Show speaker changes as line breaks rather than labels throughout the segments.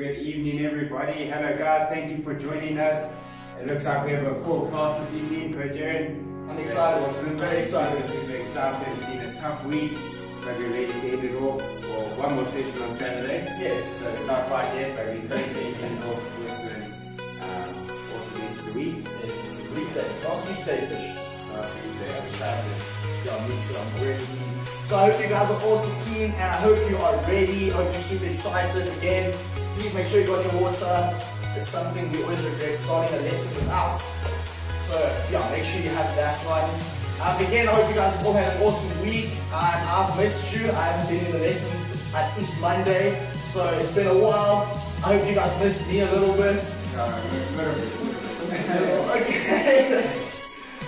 Good evening, everybody. Hello, guys. Thank you for joining us. It looks like we have a full class this evening, Perjaren.
I'm excited.
Awesome.
Very excited.
Super excited. It's been a tough week, but we're ready to end it off for one more session on Saturday.
Yes.
So it's not quite yet, but we're close to ending it off with the um, awesome end of the week.
It's a weekday, last weekday session.
Last Tuesday.
I'm excited. Yeah, me too. I'm really. So I hope you guys are awesome keen and I hope you are ready. I hope you're super excited. Again, please make sure you got your water. It's something we always regret starting a lesson without. So yeah, make sure you have that one. Um, again, I hope you guys have all had an awesome week. Um, I've missed you. I haven't been in the lessons uh, since Monday. So it's been a while. I hope you guys missed me a little bit.
A little bit.
okay.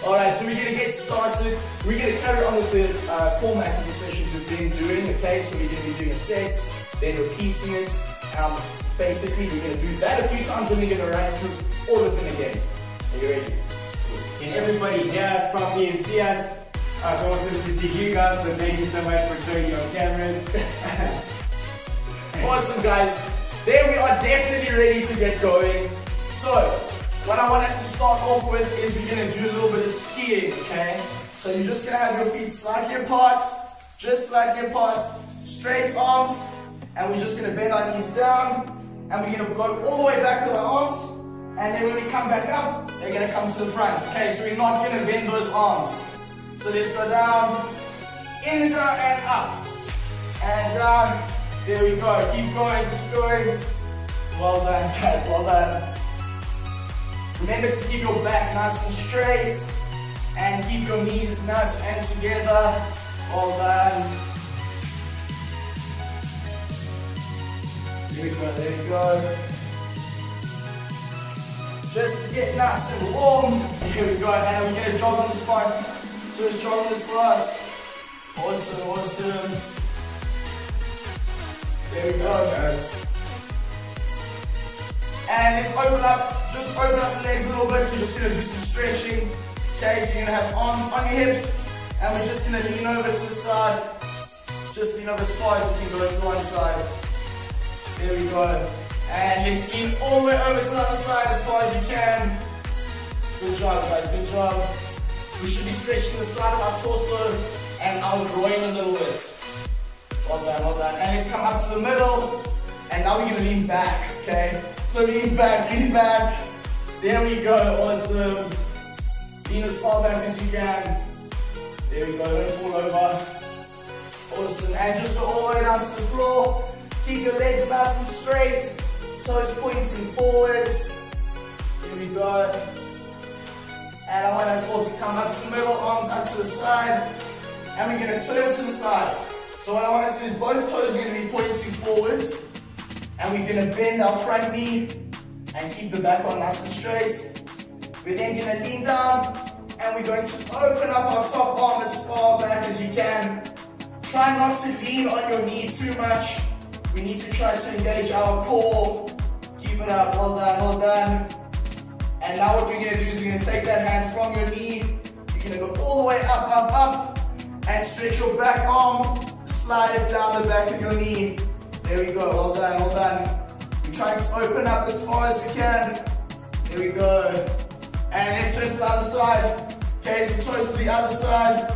All right, so we're gonna get started. We're gonna carry on with the uh, format of the sessions we've been doing. Okay, so we're gonna be doing a set, then repeating it. Um, basically, we're gonna do that a few times, and we're gonna run through all of them again. Are you ready?
Can everybody hear us properly and see us? Uh, it's awesome to see you guys, so thank you so much for showing your cameras.
Awesome, guys. There we are, definitely ready to get going. So, what I want us to start off with is we're gonna do a little bit of skiing, okay? So you're just gonna have your feet slightly apart, just slightly apart, straight arms, and we're just gonna bend our knees down, and we're gonna go all the way back with our arms, and then when we come back up, they're gonna come to the front, okay? So we're not gonna bend those arms. So let's go down, in the ground and up, and down. There we go, keep going, keep going. Well done, guys, well done. Remember to keep your back nice and straight and keep your knees nice and together. Well done. We go, there we go. Just to get nice and warm. Here we go, and we're gonna jog on the spot. Just jog on the spot. Awesome, awesome. There we go. And let's open up, just open up the legs a little bit. We're just gonna do some stretching. Okay, so you're gonna have arms on your hips, and we're just gonna lean over to the side. Just lean over as far as you can go to one side. There we go. And let's lean all the way over to the other side as far as you can. Good job, guys, good job. We should be stretching the side of our torso and our groin a little bit. Well done, well done. And let's come up to the middle. And now we're gonna lean back, okay? So lean back, lean back. There we go, awesome. Lean as far back as you can. There we go, don't fall over. Awesome, and just go all the way down to the floor. Keep your legs nice and straight. Toes pointing forwards. There we go. And I want us all to come up to the middle, arms up to the side. And we're gonna turn to the side. So what I want us to do is both toes are gonna be pointing forwards. And we're gonna bend our front knee and keep the back one nice and straight. We're then gonna lean down and we're going to open up our top arm as far back as you can. Try not to lean on your knee too much. We need to try to engage our core. Keep it up, well done, well done. And now what we're gonna do is we're gonna take that hand from your knee. You're gonna go all the way up, up, up. And stretch your back arm. Slide it down the back of your knee. There we go, well done, well done. We're trying to open up as far as we can. There we go. And let's turn to the other side. Okay, so toes to the other side.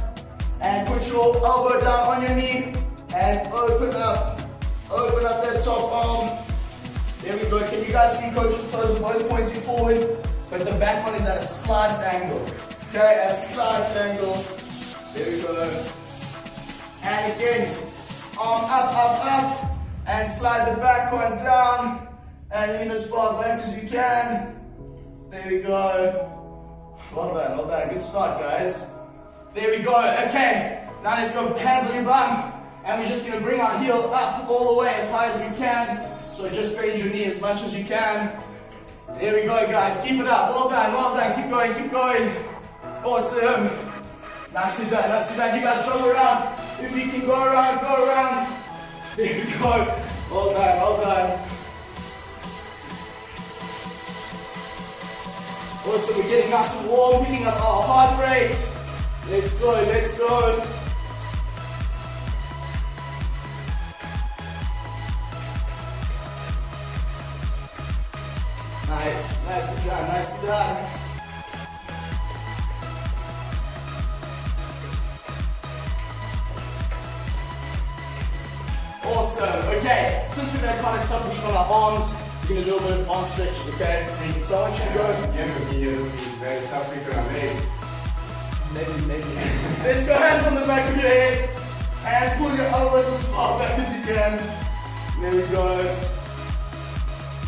And put your elbow down on your knee. And open up. Open up that top arm. There we go. Can you guys see coach's toes both pointing forward? But the back one is at a slight angle. Okay, at a slight angle. There we go. And again, arm up, up, up. And slide the back one down. And lean as far back as you can. There we go. Well done, well done. Good start, guys. There we go. Okay, now let's go hands on your bum. And we're just gonna bring our heel up all the way as high as we can. So just bend your knee as much as you can. There we go, guys. Keep it up. Well done, well done. Keep going, keep going. Awesome. Nicely done, nicely done. You guys jog around. If you can go around, go around. There we go. Well done, well done. Awesome, we're getting nice and warm, picking up our heart rate. Let's go, let's go. Nice, nicely done, nicely done. Awesome, okay, since we've had quite a tough week on our arms, we're gonna do a little bit of arm stretches, okay? So I want you to go,
Yeah, is very tough week on our legs.
maybe, maybe. Let's go hands on the back of your head and pull your elbows as far back as you can. There we go.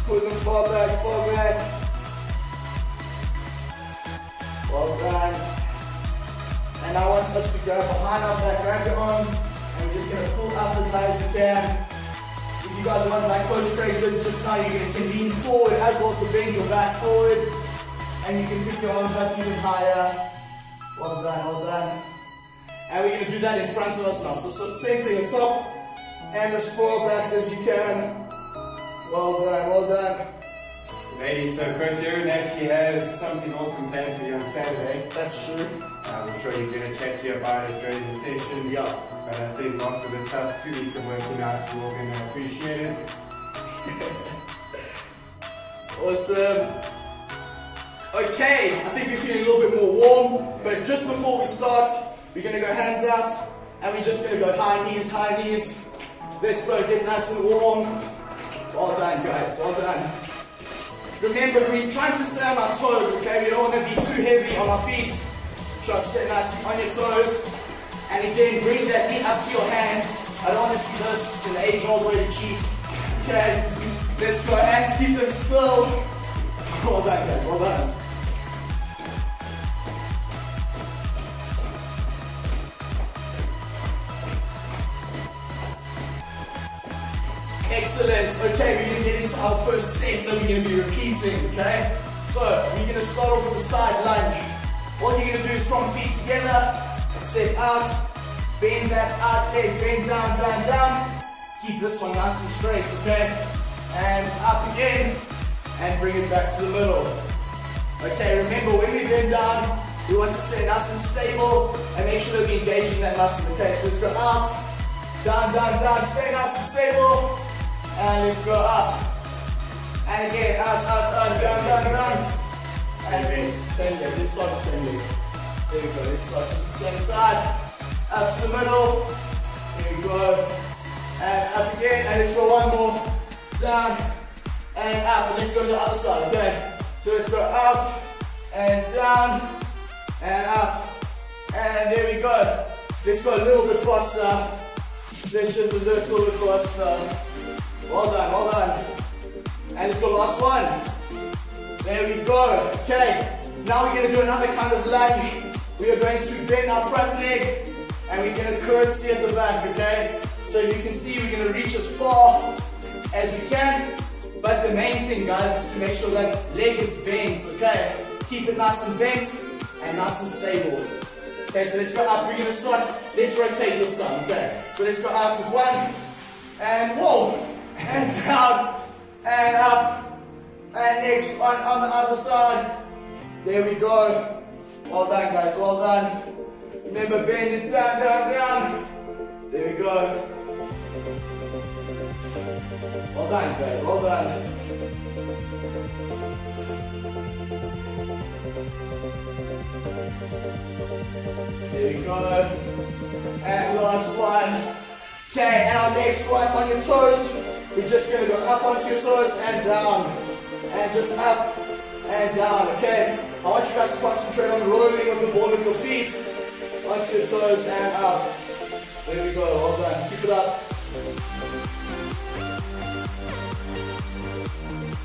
Pull them far back, far back. Well done. And I want us to grab behind our back, grab your arms, and we're just gonna pull up as high as you can. If you guys want like Coach Craig did just now, you're gonna can lean forward as well, so bend your back forward. And you can pick your arms up even higher. Well done, well done. And we're gonna do that in front of us now. So, so same thing top and as far back as you can. Well done, well done.
Ladies, so Coach Erin actually has something awesome planned for you on Saturday.
That's true.
Um, I'm sure he's going to chat to you about it during the session.
Yeah.
But I think after the tough two weeks of working out, we're all going to appreciate it.
Awesome. Okay, I think we're feeling a little bit more warm, but just before we start, we're gonna go hands out, and we're just gonna go high knees, high knees. Let's go get nice and warm. Well done, guys, well done. Remember, we're trying to stay on our toes, okay? We don't want to be too heavy on our feet. Try to stay nice on your toes. And again, bring that knee up to your hand. I don't want to see this. It's an age-old way to cheat. Okay, let's go. Hands, keep them still. Well done, guys, well done. Excellent. Okay, we're gonna get into our first set that we're gonna be repeating, okay? So, we're gonna start off with a side lunge. What you're gonna do is from feet together, step out, bend that out leg, bend down, down, down. Keep this one nice and straight, okay? And up again, and bring it back to the middle. Okay, remember when we bend down, we want to stay nice and stable and make sure that we're engaging that muscle. Okay, so let's go out, down, down, down, stay nice and stable, and let's go up. And again, out, out, out, down, down, down. And then, same leg, let's start the same leg. There we go, let's just the same side. Up to the middle, there we go. And up again, and let's go one more. Down, and up, and let's go to the other side, okay? So let's go out, and down, and up, and there we go. Let's go a little bit faster. Let's just a little bit faster. Well done, well done. And let's go last one. There we go. Okay, now we're gonna do another kind of lunge. We are going to bend our front leg and we're gonna curtsy at the back, okay? So you can see we're gonna reach as far as we can. But the main thing, guys, is to make sure that leg is bent, okay? Keep it nice and bent and nice and stable. Okay, so let's go up. We're gonna start, let's rotate this time, okay? So let's go out with one, and whoa, and down, and up, and next one on the other side. There we go. Well done, guys, well done. Remember, bend it down, down, down. There we go. Well done, guys, well done. There we go. And last one. Okay, and our next one on your toes. We're just gonna go up onto your toes and down. And just up and down, okay? I want you guys to concentrate on rolling with the ball of your feet onto your toes and up. There we go, well done. Keep it up.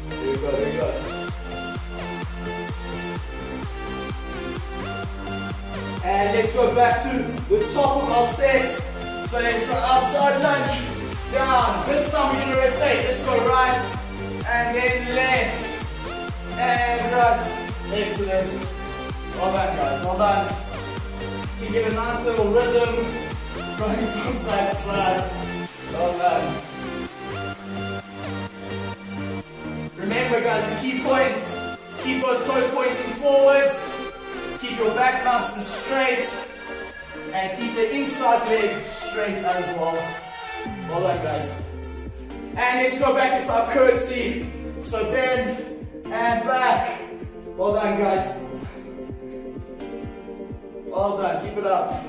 There we go, there we go. And let's go back to the top of our set. So let's go outside lunge, down. This time we're gonna rotate. Let's go right, and then left, and right. Excellent. Well done, guys. Well done. You get a nice little rhythm going from side to side. Well done. Remember, guys, the key points. Keep those toes pointing forwards. Keep your back nice and straight. And keep the inside leg straight as well. Well done, guys. And let's go back into our curtsy. So bend and back. Well done, guys. Well done, keep it up.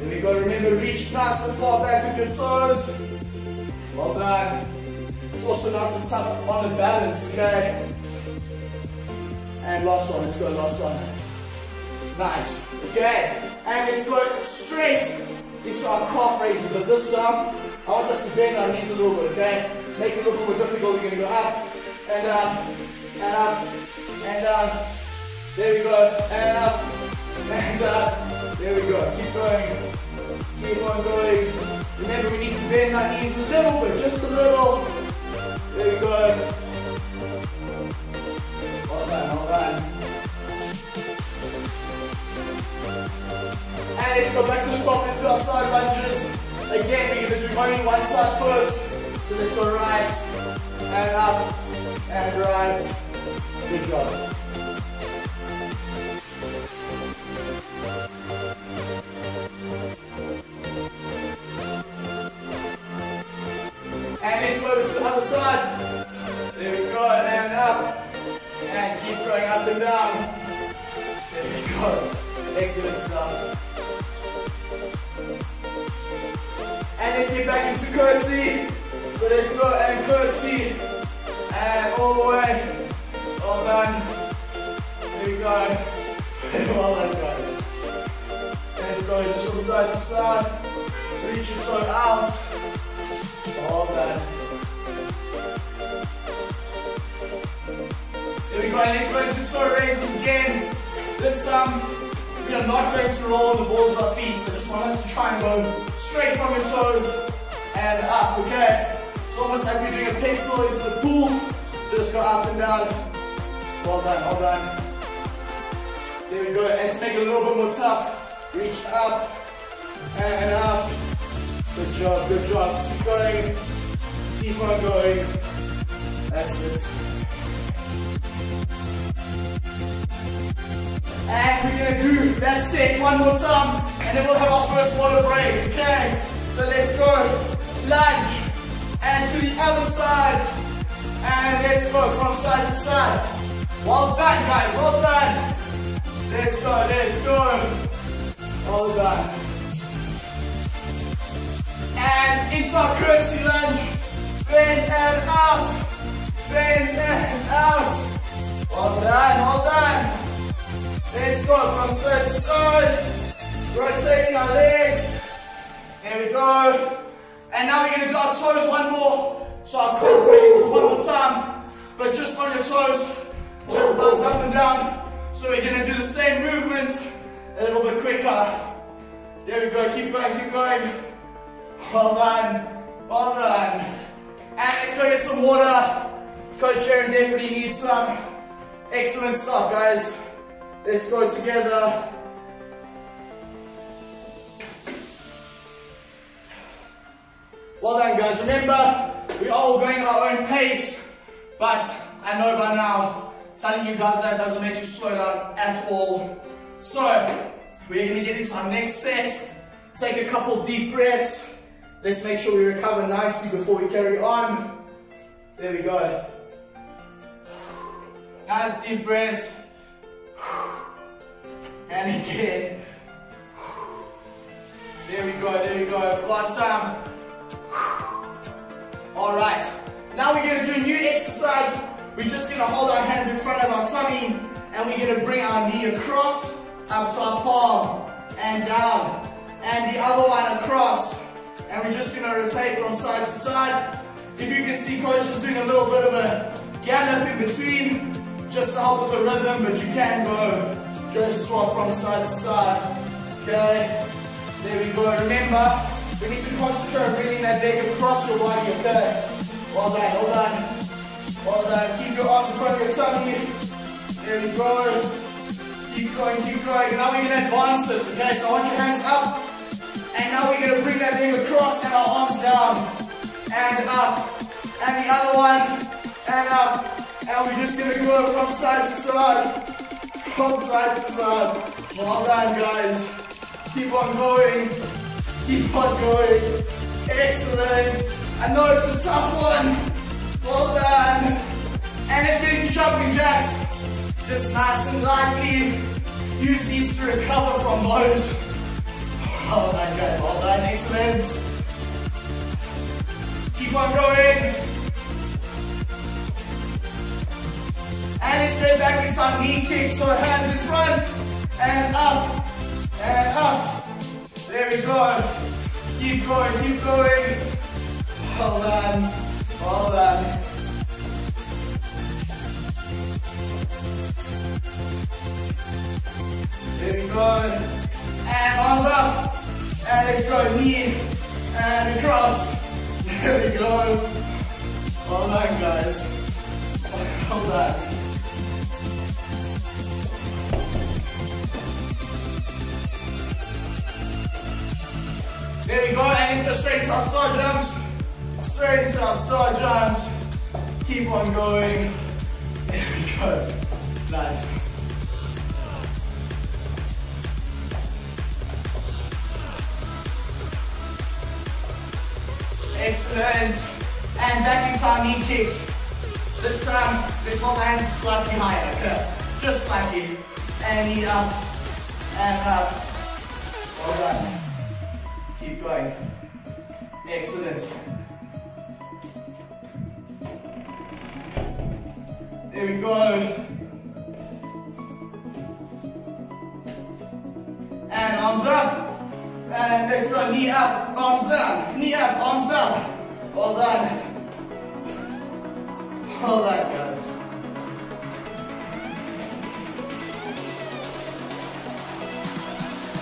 There we go, remember reach past the far back with your toes. Well done. It's also nice and tough on the balance, okay? And last one, let's go, last one. Nice, okay? And let's go straight into our calf raises, but this time, I want us to bend our knees a little bit, okay? Make it a little more difficult, we're gonna go up, and up, and up, and up. There we go, and up, and up. There we go, keep going, keep on going. Remember, we need to bend our knees a little bit, just a little. There good. well done. And let's go back to the top, let's do our side lunges. Again, we're gonna do only one side first. So let's go right, and up, and right. Good job. And it to the other side. There we go, and up. And keep going up and down. There we go. Excellent stuff. And let's get back into curtsy. So let's go and curtsy. And all the way. Well done. There we go. well done, guys. Let's go from side to side. Reach your toe out. All done. We go, let's go into toe raises again. This time, we are not going to roll on the balls of our feet, so just want us to try and go straight from your toes and up, okay? It's almost like we're doing a pencil into the pool. Just go up and down. Well done, well done. There we go, and to make it a little bit more tough, reach up and up. Good job, good job. Keep going. Keep on going. That's it. And we're gonna do that set one more time, and then we'll have our first water break, okay? So let's go. Lunge, and to the other side. And let's go from side to side. Well done, guys, well done. Let's go, let's go. Well done. And into our curtsy lunge. Bend and out. Bend and out. Well done, well done. Let's go from side to side. Rotating our legs. There we go. And now we're going to do our toes one more. So our calf raises one more time. But just on your toes. Just bounce up and down. So we're going to do the same movement a little bit quicker. There we go. Keep going, keep going. Well done. Well done. And let's go get some water. Coach Erin definitely needs some. Excellent stuff, guys. Let's go together. Well done, guys. Remember, we are all going at our own pace, but I know by now, telling you guys that doesn't make you slow down at all. So, we're to get into our next set. Take a couple deep breaths. Let's make sure we recover nicely before we carry on. There we go. Nice deep breaths. And again. There we go, there we go. Last time. Alright. Now we're to do a new exercise. We're just going to hold our hands in front of our tummy and we're to bring our knee across up to our palm and down. And the other one across. And we're just going to rotate from side to side. If you can see Coach is doing a little bit of a gallop in between just to help with the rhythm, but you can go just swap from side to side. Okay? There we go. Remember, we need to concentrate on bringing that leg across your body, okay? Well done, well done. Well done. Keep your arms in front of your tummy. There we go. Keep going, keep going. And now we're going to advance it, okay? So I want your hands up. And now we're going to bring that leg across and our arms down. And up. And the other one. And up. And we're just to go from side to side. From side to side. Well done, guys. Keep on going. Keep on going. Excellent. I know it's a tough one. Well done. And it's getting to jumping jacks. Just nice and lightly. Use these to recover from those. Well done guys, well done, excellent. Keep on going. And it's going back into our knee kicks, so hands in front, and up, and up. There we go. Keep going, keep going. Well done, well done. There we go. And arms up. And let's go knee and across. There we go. Well done, guys. Well done. There we go, and let's go straight into our star jumps. Straight into our star jumps. Keep on going. There we go. Nice. Excellent. And back into our knee kicks. This time, let's hold the hands slightly higher. Okay. Just slightly. And knee up. And up. Well done. Excellent. There we go. And arms up. And let's go, knee up, arms up, knee up, arms down. Well done. Well done, guys.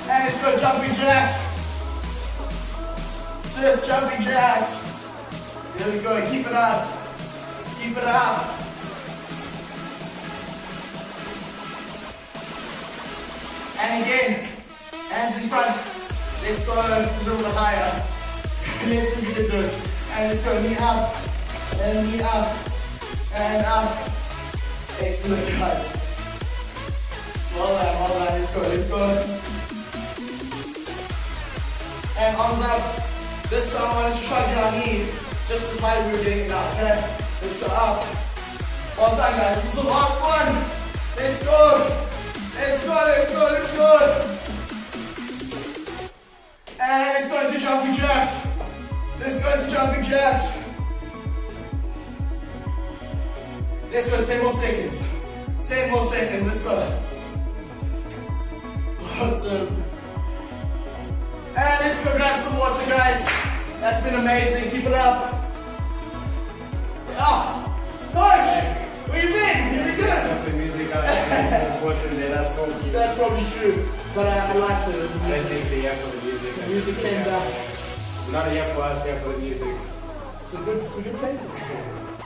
And let's go jumping jacks. Just jumping jacks. There we go, keep it up. Keep it up. And again, hands in front. Let's go a little bit higher. let's see if we can do. And let's go knee up, and knee up, and up. Excellent, guys. Well done, well done. Let's go, let's go. And arms up. This time I to try to get our knee just as high as we were getting it now, okay? Let's go up. Well done, guys. This is the last one. Let's go. Let's go, let's go, let's go. And let's go into jumping jacks. Let's go into jumping jacks. Let's go, 10 more seconds. 10 more seconds, let's go. Awesome. And let's go grab some water, guys. That's been amazing. Keep it up. Ah, coach, where you been? You been good?
Stop the music out. What's in there? That's
probably true, but I, I liked it. The
I
music,
think the year for the music.
the music came down.
Not a year for us, year for the music.
It's a good, it's a good playlist.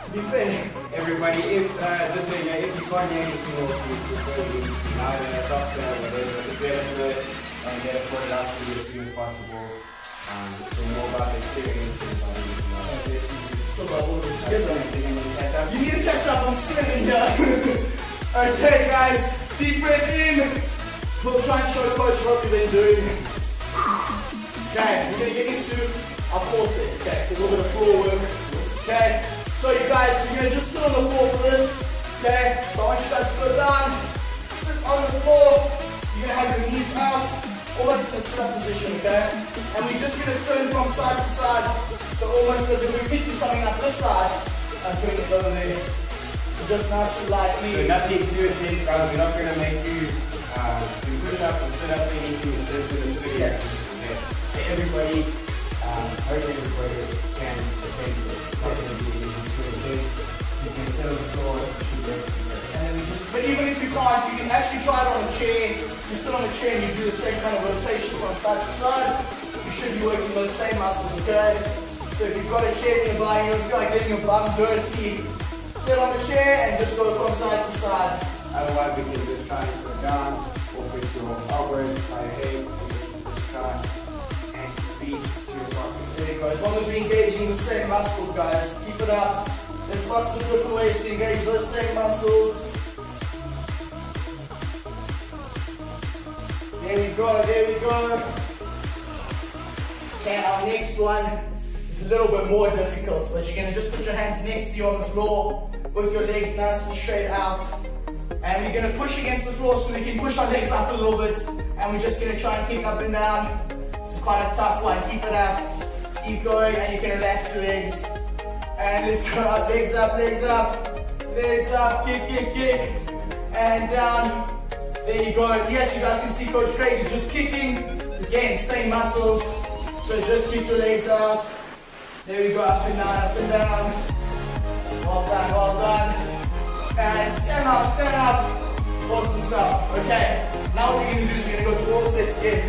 To be fair,
Everybody, if uh, just so you know, if you can't hear anything or if you prefer to be loud and softer whatever, just let us know and get us sorted out for you as soon as possible. Um, so more about the experience and about it,
so about all the
Is
together.
there anything you need to catch up?
You need to catch up. I'm swimming here. okay, guys, deep breath in. We'll try and show coach what we've been doing. Okay, we're gonna get into our set. Okay, so a little bit of floor work. Okay, so you guys, you're gonna just sit on the almost in a sit-up position. Okay, and we're just gonna turn from side to side. So almost as if we're picking something up this side and putting it over there. So just nice and
So
lightly.
nothing too intense, guys. We're not going to make you um, do push up or sit up or anything. We're just to sit.
Yes.
Okay. So everybody, um, hope everybody can to it. It's not going to be too intense. You can sit on the floor,
And then we just, but even if you can't, you can actually try it on a chair. You sit on a chair and you do the same kind of rotation from side to side. You should be working those same muscles, okay? So if you've got a chair nearby and you don't feel like getting your bum dirty, sit on the chair and just go from side to side.
Otherwise, we can just try and put down or put your elbows by your head. try and reach to your pocket.
There you go. As long as we're engaging the same muscles, guys, keep it up. There's lots of different ways to engage those same muscles. There we go, there we go. Okay, our next one is a little bit more difficult, but you're gonna just put your hands next to you on the floor with your legs nice and straight out. And we're gonna push against the floor so we can push our legs up a little bit. And we're just gonna try and kick up and down. It's quite a tough one. Keep it up. Keep going and you can relax your legs. And let's go up, legs up, legs up. Legs up, kick, kick, kick. And down. There you go. Yes, you guys can see Coach Craig is just kicking. Again, same muscles. So just keep your legs out. There we go, up and down, up and down. Well done, well done. And stand up, stand up. Awesome stuff. Okay, now what we're gonna do is we're gonna go through all sets again.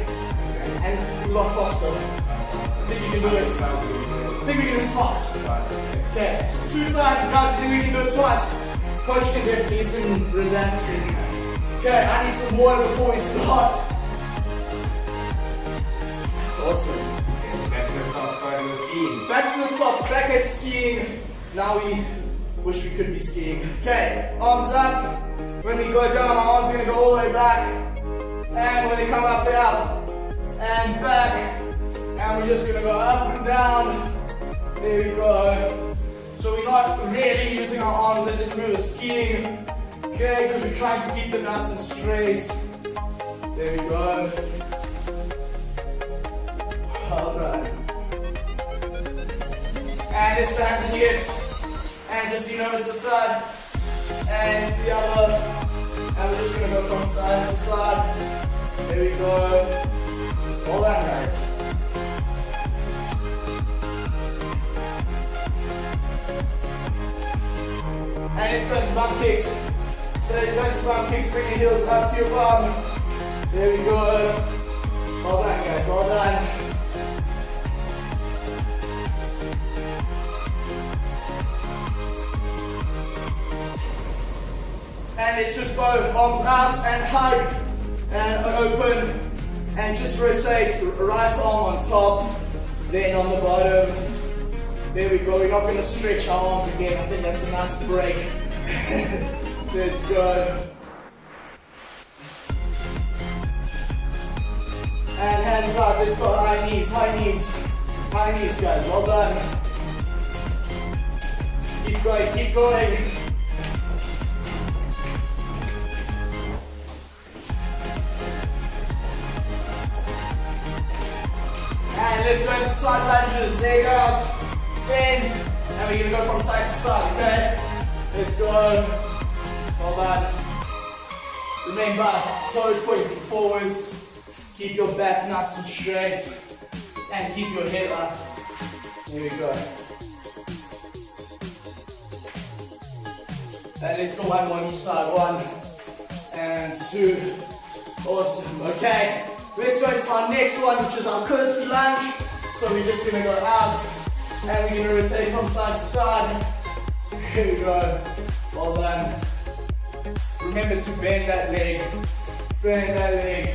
And a lot faster. I think you can do it. I think we can do it fast. Okay, two times, guys, I think we can do it twice. Coach can definitely, he's been relaxing. Okay, I need some water before we start. Awesome.
Back to the top, starting with skiing.
Back to the top, back at skiing. Now we wish we could be skiing. Okay, arms up. When we go down, our arms are gonna go all the way back. And when they come up, they're up. And back. And we're just gonna go up and down. There we go. So we're not really using our arms as if we were skiing. Okay, because we're trying to keep them nice and straight. There we go. Done. And this back and hips. And just lean over to the side. And to the other. And we're just gonna go from side to side. There we go. All that guys. And it's going to bum kicks. So it's going to bum kicks, bring your heels up to your bum. There we go. Well done guys, all done. And it's just go arms out and hug and open and just rotate right arm on top, then on the bottom. There we go. We're not going to stretch our arms again. I think that's a nice break. Let's go. And hands up. Let's go. High knees. High knees. High knees, guys. Well done. Keep going. Keep going. And let's go into side lunges, leg out, bend, and we're gonna go from side to side, okay? Let's go. Well done. Remember, toes pointing forwards. Keep your back nice and straight. And keep your head up. Here we go. And let's go one more each side. One and two. Awesome. Okay. Let's go into our next one, which is our curtsy lunge. So we're just gonna go out and we're gonna rotate from side to side. Here we go. Well done. Remember to bend that leg. Bend that leg.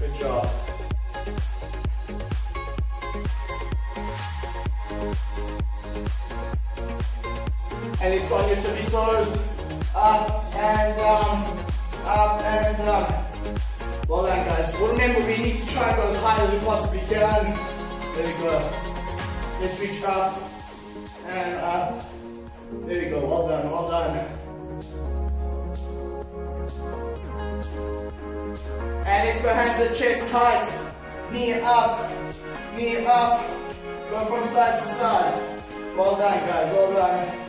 Good job. And go on your tippy toes. Up and down. Up and down. Well done guys. Remember we need to try and go as high as we possibly can. There we go. Let's reach up and up. There we go. Well done. Well done. And let's go hands at chest height. Knee up. Knee up. Go from side to side. Well done guys. Well done.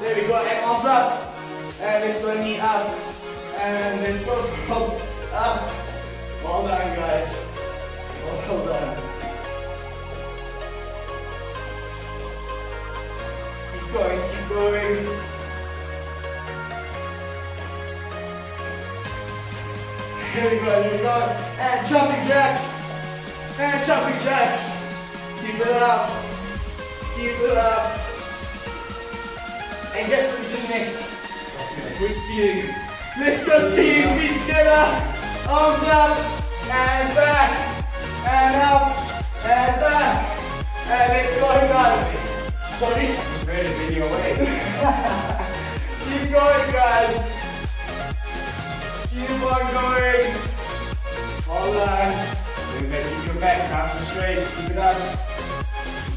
There we go, and arms up. And let's go knee up. And let's go up, And jumping jacks. And jumping jacks. Keep it up. Keep it up. And guess what we do next? We're skiing. Let's go skiing, feet together, arms up, and back, and up, and back. And let's go, guys. Sorry?
Ready to video away.
Keep going, guys. Keep on going. Hold on.
Remember, keep your back nice and straight. Keep it up.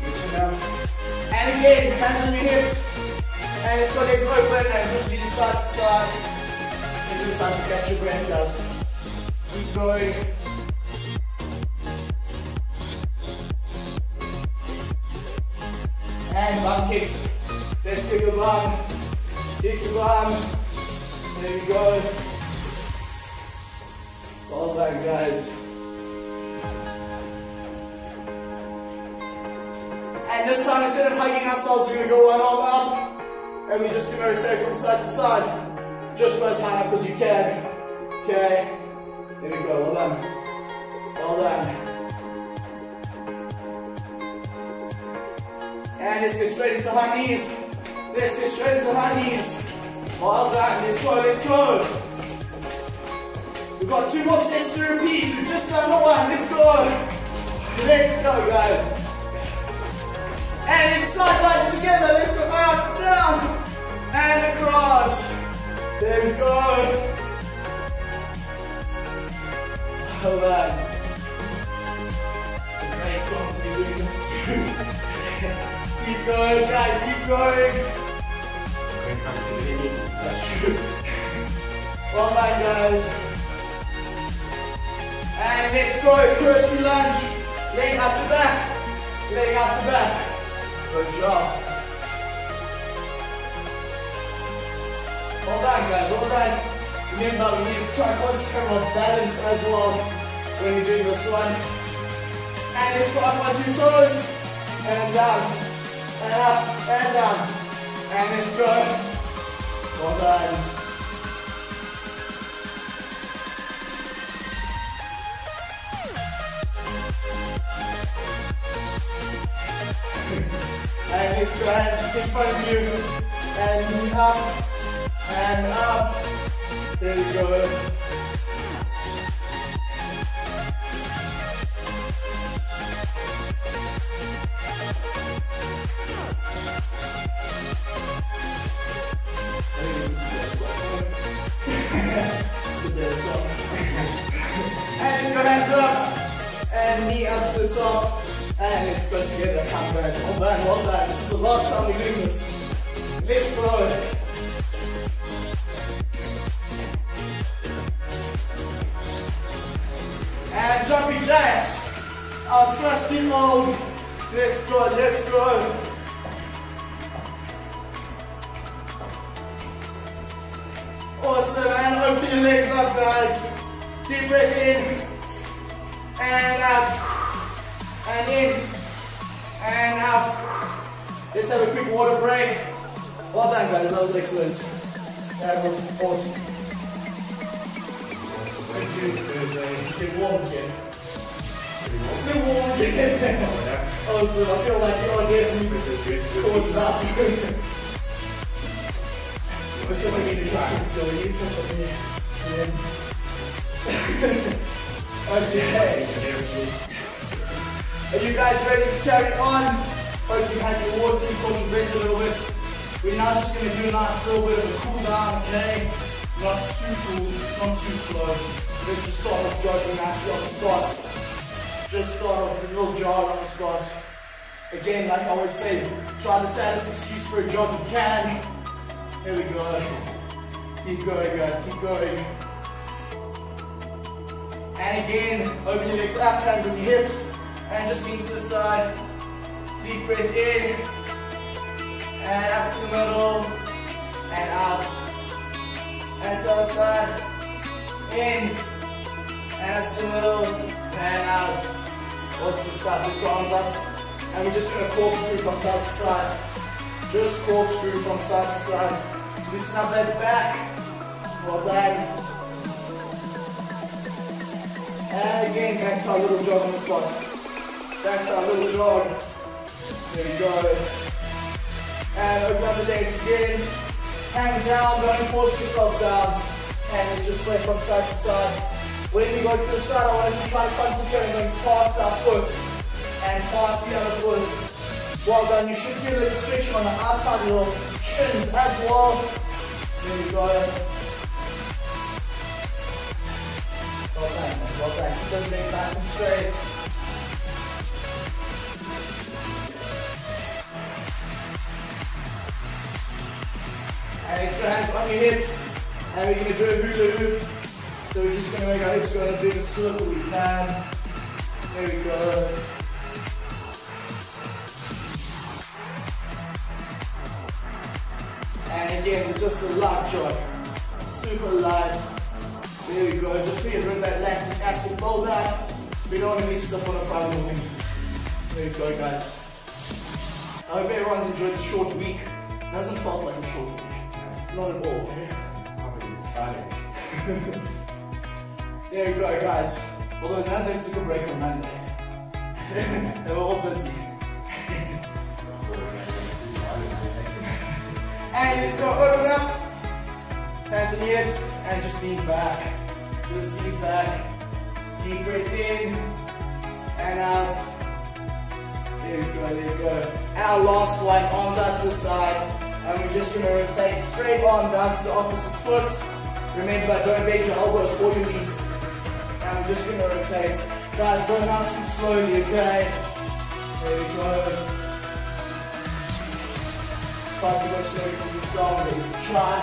Keep your up.
And again, hands on your hips. And it's got legs open and just lean side to side. It's a good time to catch your breath, guys. Keep going. And bum kicks. Let's kick a bum. Kick your bum. There we go. All back, guys. And this time, instead of hugging ourselves, we're gonna go one arm up, and we're just gonna rotate from side to side. Just go as high up as you can. Okay. There we go. Well done. Well done. And let's go straight into high knees. Let's go straight into high knees. Well done. Let's go. Let's go. We've got two more sets to repeat. We've just done the one. Let's go. Let's go, guys. And inside legs together. Let's go out, down, and across. There we go. Hold on. It's a great song to be doing this to. keep going, guys. Keep going.
Great time to continue.
That's true. Well done, guys. And let's go. Curtsy lunge. Leg up the back. Leg up the back. Good job. Well done, guys. Well done. Remember, we need to try and concentrate on balance as well when we're doing this one. And let's go up on two toes. And down. And up. And down. And let's go. Well done. And go hands in front of you. And up. And up. There we go. And go hands up. And knee up to the top. And let's go together. Come guys. Well done, well done. This is the last time we're doing this. Let's go. And jumping jacks. Our trusty mode. Let's go, let's go. Awesome, and open your legs up, guys. Deep breath in. And out. And in. And out. Let's have a quick water break. Well done, guys. That was excellent. That was awesome. Thank you. Get warm again. Get warm again. awesome. I feel like you're getting towards up. We're still going to need to try. So we need to put something in. okay. Are you guys ready to carry on? Hope you had your water, you caught your breath a little bit. We're now just going to do a nice little bit of a cool down, okay? Not too cool, not too slow. Let's just start off jogging nicely on the spot. Just start off with a little jog on the spot. Again, like I always say, try the saddest excuse for a jog you can. Here we go. Keep going, guys, keep going. And again, open your legs up, hands on your hips, and just lean to the side. Deep breath in, and up to the middle, and out. And to the other side, in, and up to the middle, and out. Awesome stuff, let's go arms up. And we're just gonna corkscrew from side to side. Just corkscrew from side to side. Loosen up that back. Well done. And again, back to our little jog on the spot. To our little jog. There we go. And open up the legs again. Hang down, don't force yourself down. And just sway from side to side. When you go to the side, I want you to try and concentrate on going past our foot and past the other foot. Well done. You should feel a stretching on the outside of your shins as well. There we go. Well done, well done. Keep those legs nice and straight. And let's go hands on your hips. And we're gonna do a hula hoop. So we're just gonna make our hips go in a bigger circle we can. There we go. And again, with just a light joint. Super light. There we go. Just feel bring that lactic acid buildup. We don't want to miss stuff on a Friday morning. There you go, guys. I hope everyone's enjoyed the short week. It Hasn't felt like a short week. Not at all.
Probably it's Fridays.
There you go, guys. Although none of them took a break on Monday. they were all busy. And let's go open up. Hands on your hips and just lean back. Just lean back. Deep breath in and out. There we go, there we go. And our last one, arms out to the side. And we're just gonna rotate straight arm down to the opposite foot. Remember, don't bend your elbows or your knees. And we're just gonna rotate. Guys, go nice and slowly, okay? There we go. Try to go slowly to the side, try.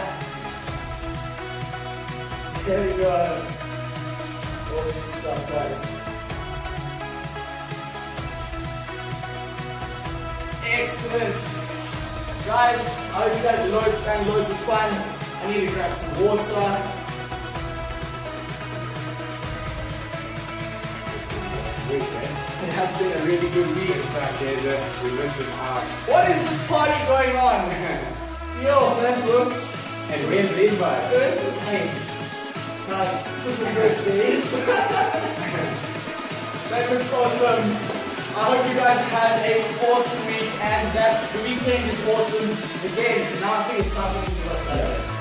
There we go. Awesome stuff, guys. Excellent. Guys, I hope you had loads and loads of fun. I need to grab some water. It has been a really good week.
It's like there's we listen hard.
What is this party going on? Yo, that looks
And where's the invite?
good. Hey, guys, this is first days. that looks awesome. I hope you guys had a awesome week and that the weekend is awesome. Again, now I think it's time for me to go Saturday.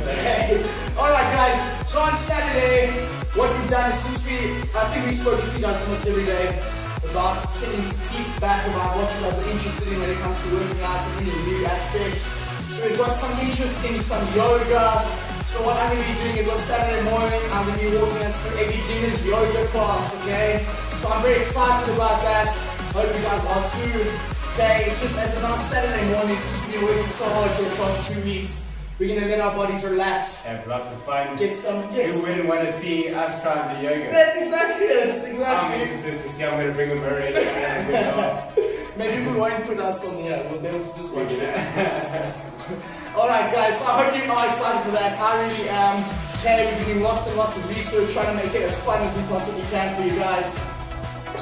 Okay. Alright guys, so on Saturday, what we've done is since we, I think we've spoken to you guys almost every day about setting feedback about what you guys are interested in when it comes to working out and any new aspects. So we've got some interest in some yoga. So what I'm going to be doing is on Saturday morning, I'm going to be walking us through a beginner's yoga class, okay? So I'm very excited about that. Hope you guys are too. Okay, it's just as a nice Saturday morning since we've been working so hard for the past two weeks. We're gonna let our bodies relax,
Have lots of fun.
get some. Yes.
wouldn't want to see us trying to yoga?
That's exactly it. That's exactly. I'm
interested to see. I'm to bring a mirror in and have a good laugh.
Maybe we won't put us on the air. We'll be just watch it.
Yeah.
That's- that's. All right, guys. So I hope you are excited for that. I really am. Okay, we're doing lots and lots of research, trying to make it as fun as we possibly can for you guys.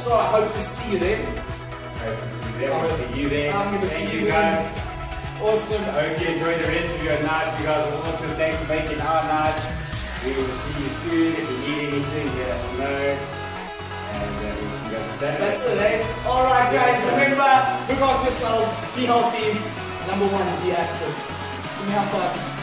So I hope to see you then.
Hope to see you there. We'll see you there. Thank
you
guys.
Awesome.
I hope you enjoy the rest of your night. You guys are awesome. Thanks for making our night. We will see you soon. If you need anything, let us know. And uh, we'll see you guys on Saturday.
That's it, eh? All right, guys. Remember, look after yourselves. Be healthy. Number one, be active. Give me a high five.